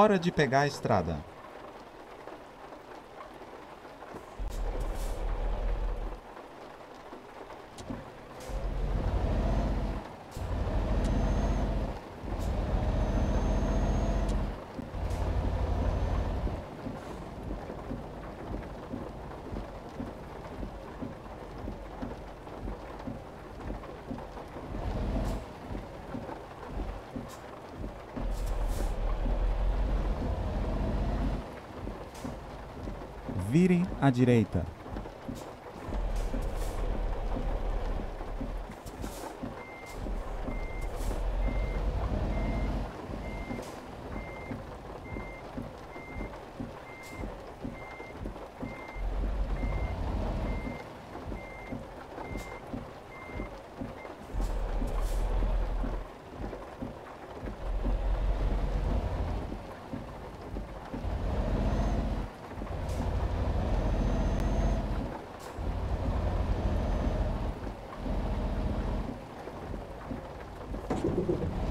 Hora de pegar a estrada. Vire à direita. Gracias.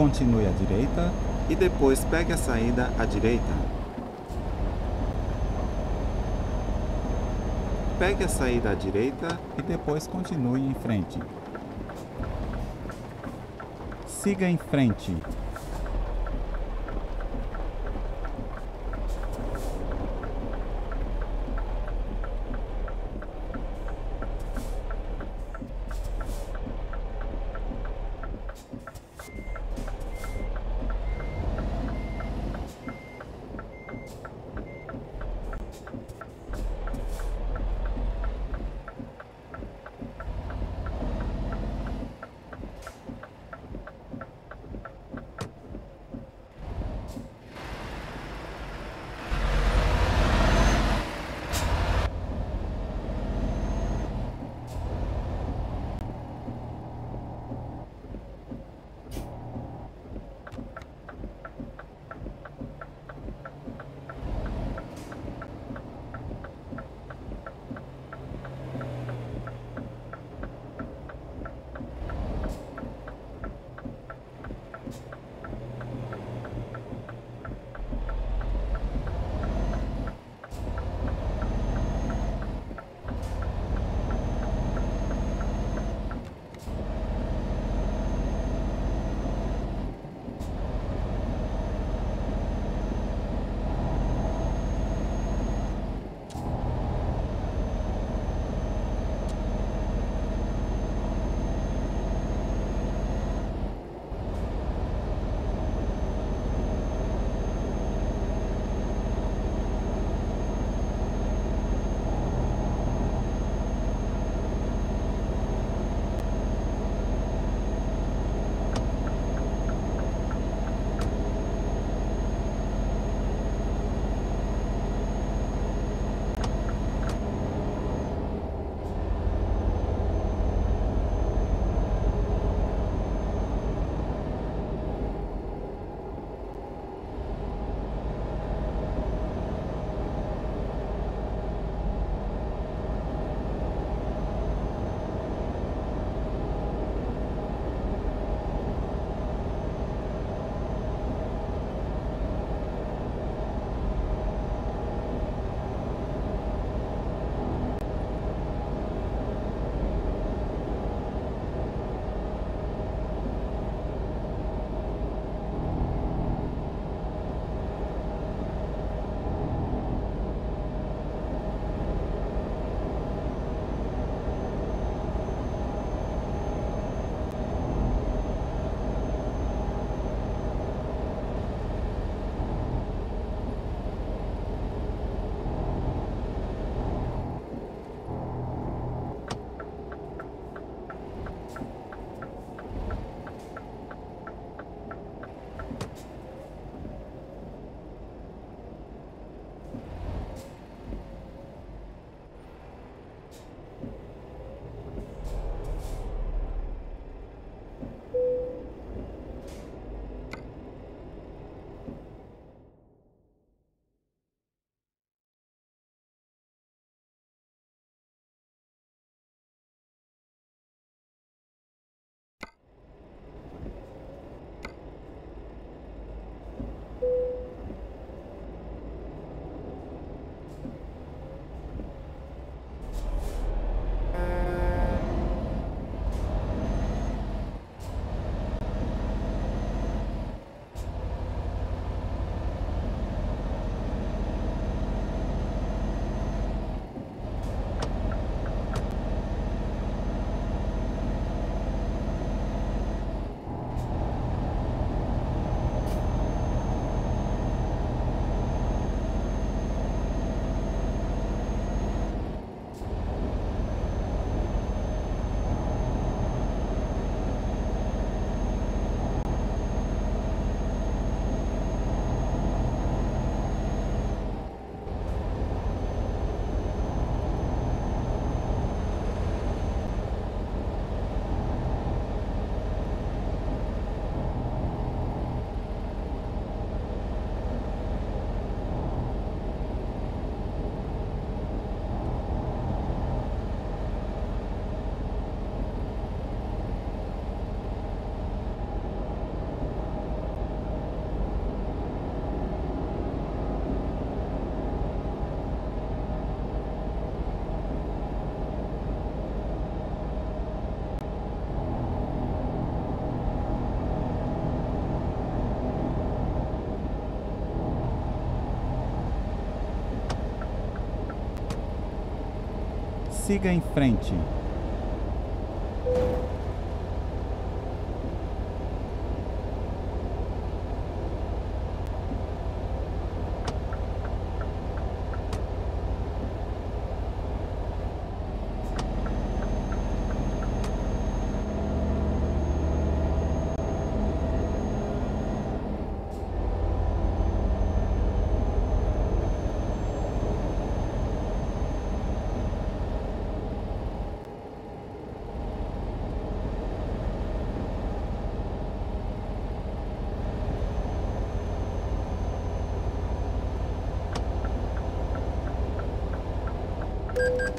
Continue à direita. e depois pegue a saída à direita. Pegue a saída à direita e depois continue em frente. Siga em frente. Siga em frente.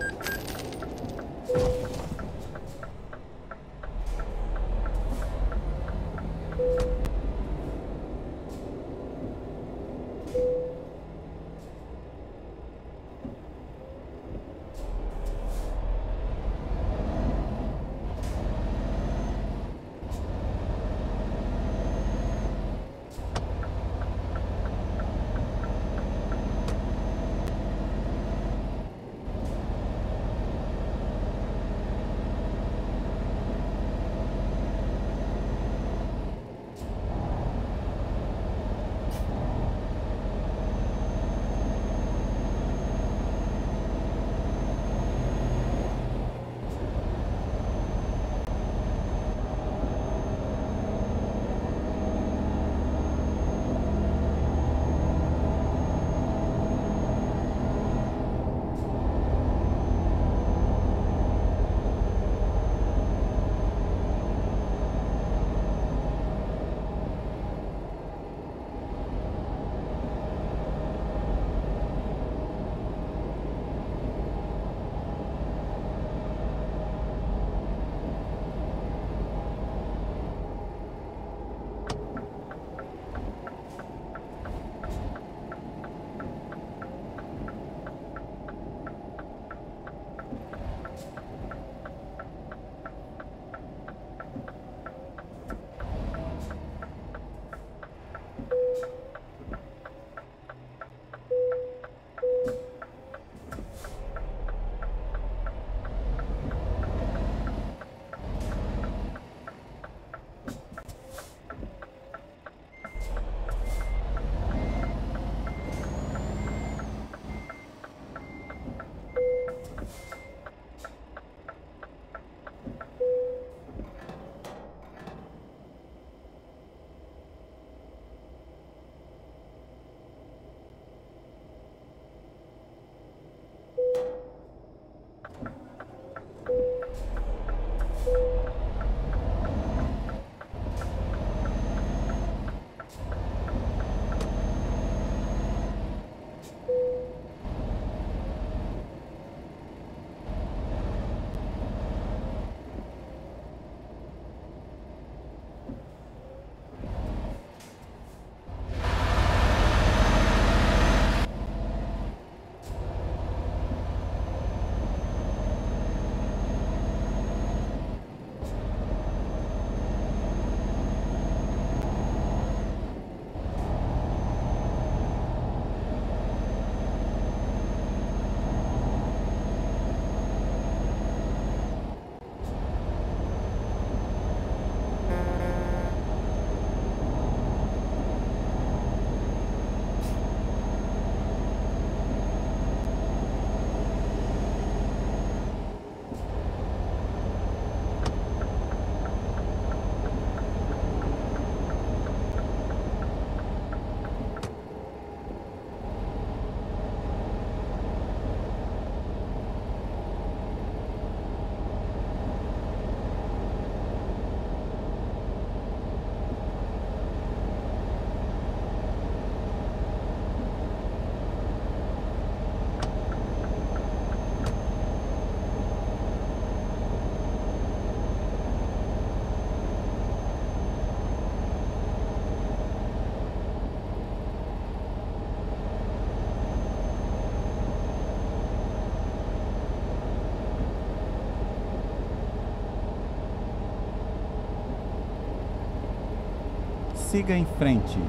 you Siga em frente.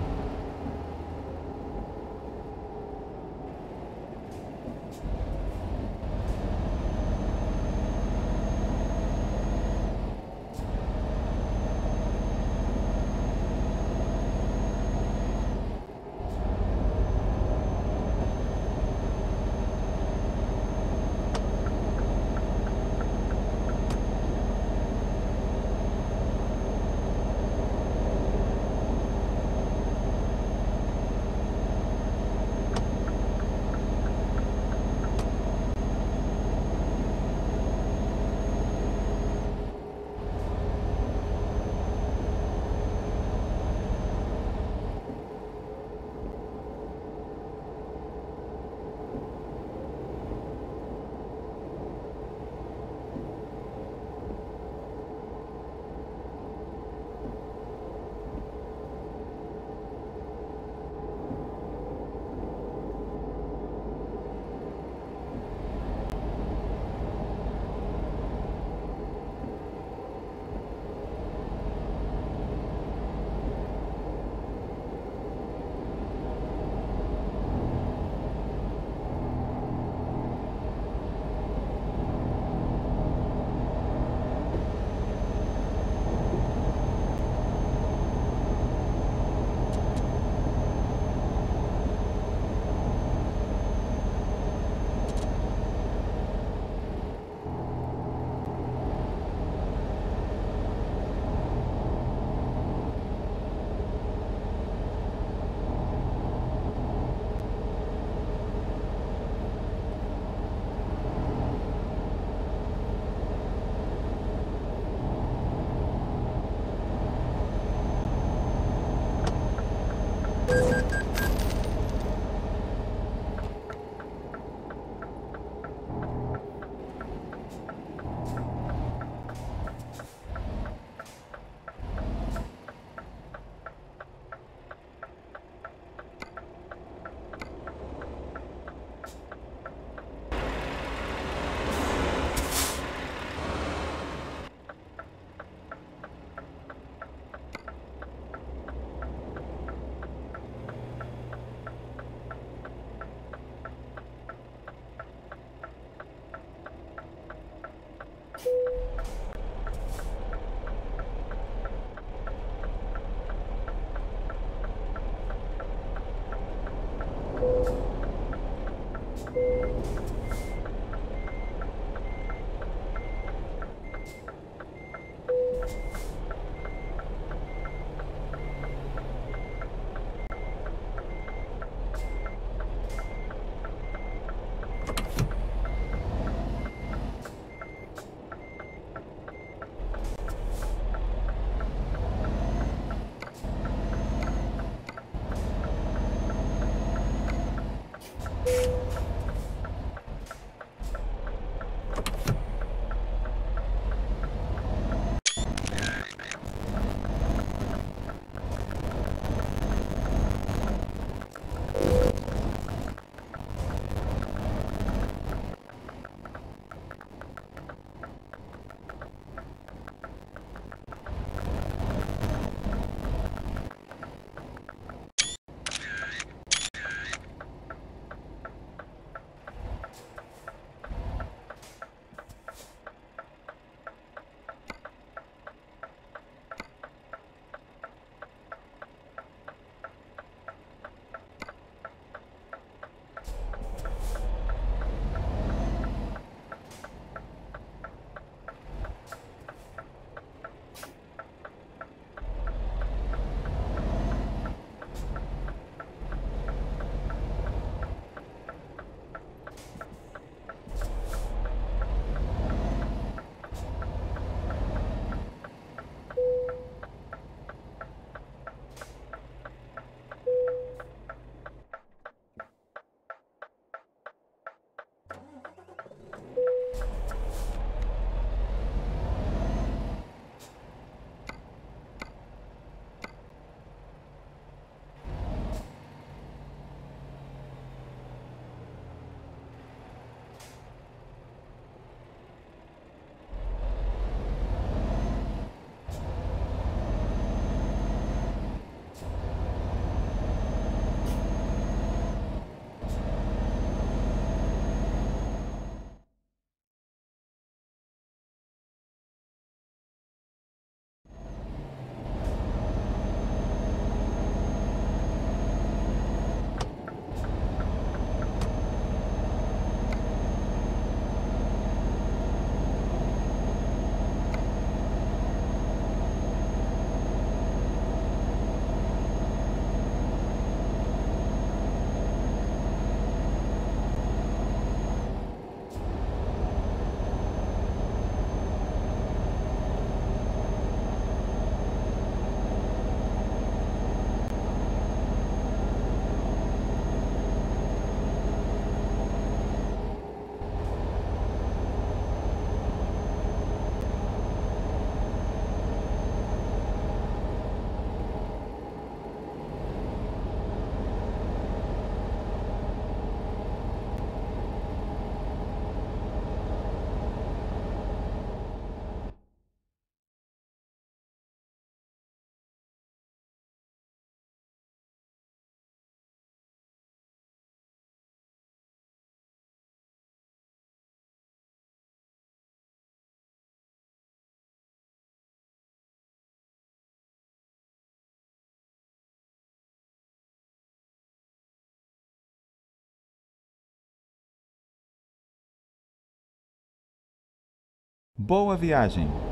Boa viagem!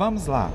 Vamos lá.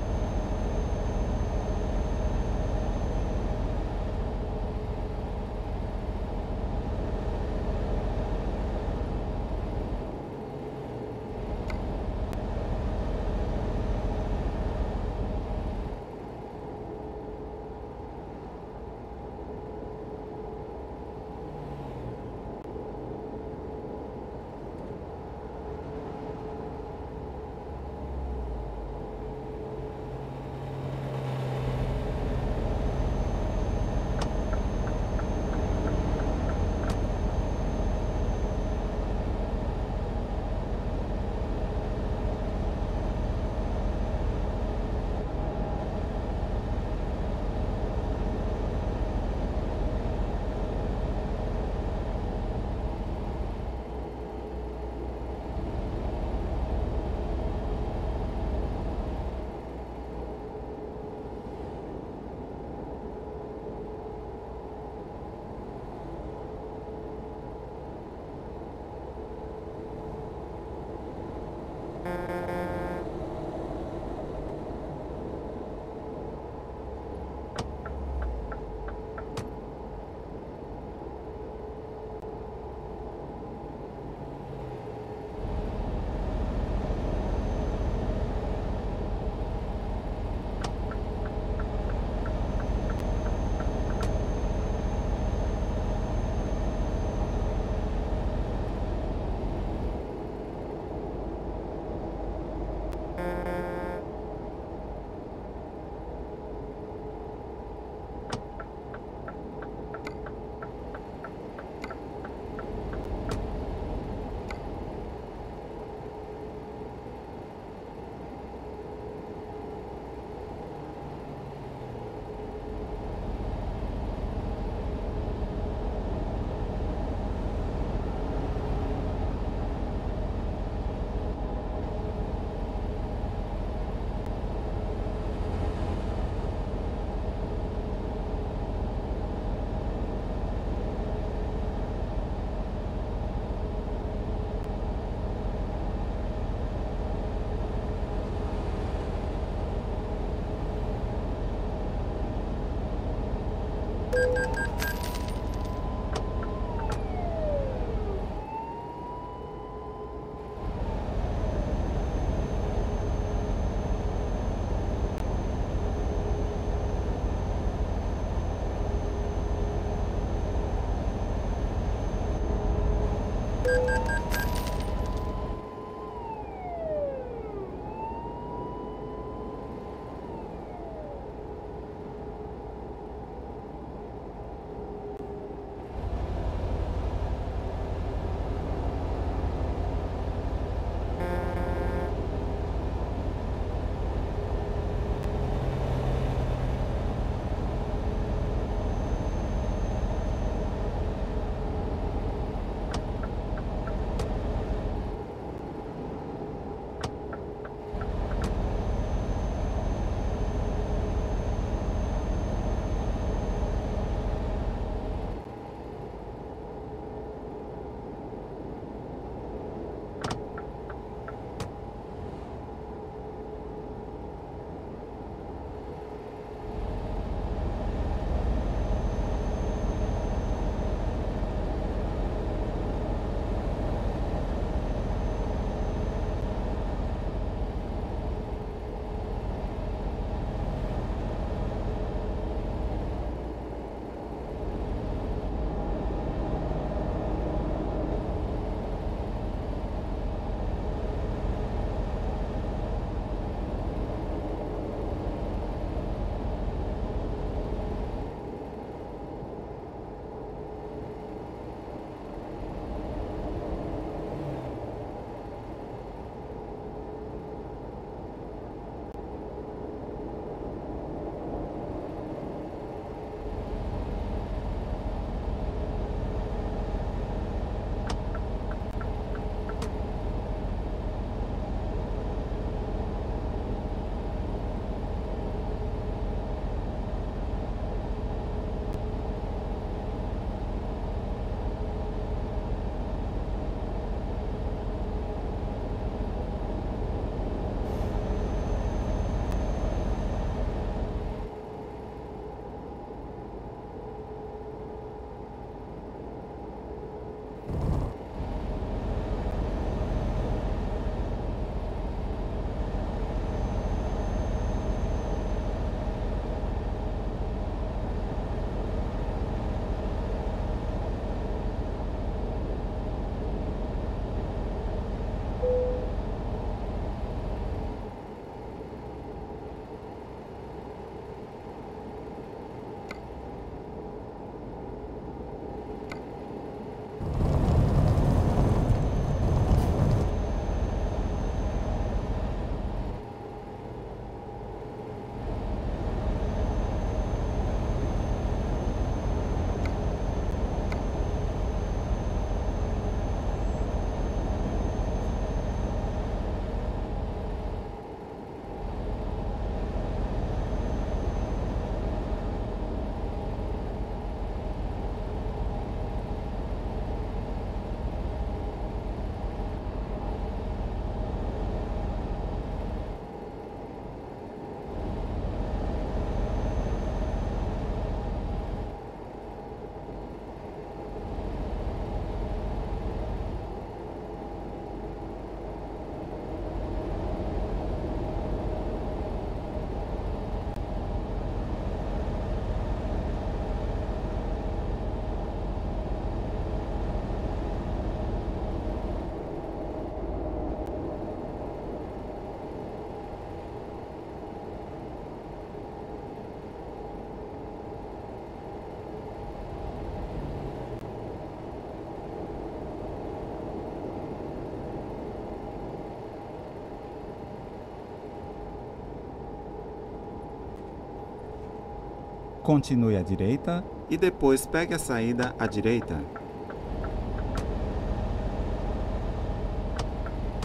Continue à direita. e depois pegue a saída à direita.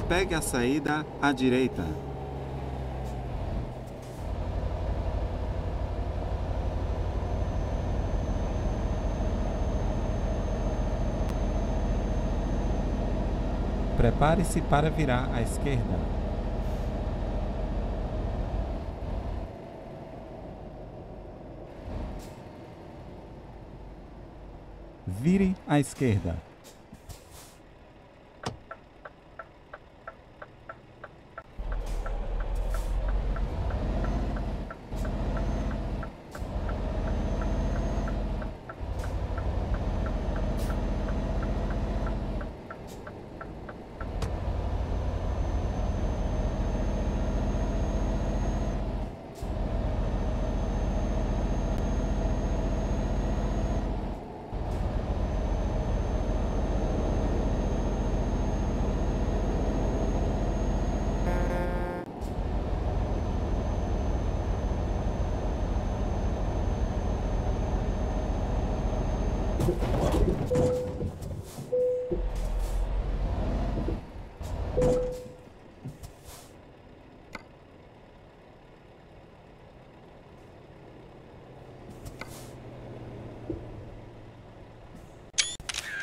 Pegue a saída à direita. Prepare-se para virar à esquerda. Vire à esquerda.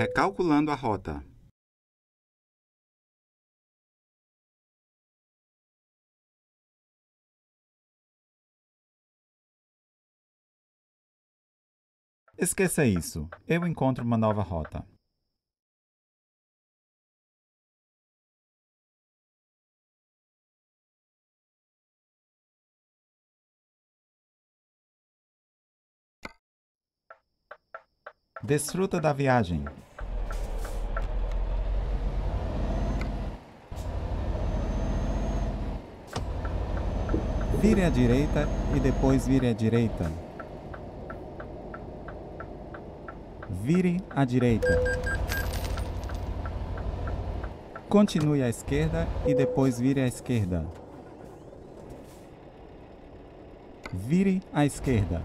Recalculando a rota. Esqueça isso. Eu encontro uma nova rota. Desfruta da viagem. Vire à direita e depois vire à direita. Vire à direita. Continue à esquerda e depois vire à esquerda. Vire à esquerda.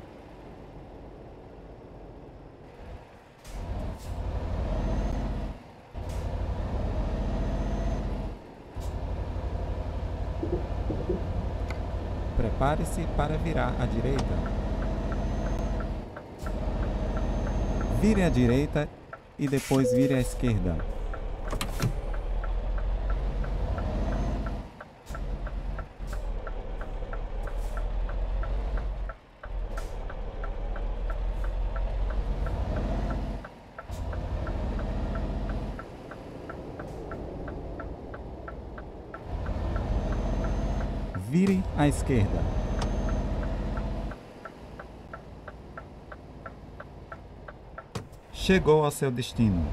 Prepare-se para virar à direita. Vire à direita e depois vire à esquerda. Vire à esquerda. Chegou ao seu destino.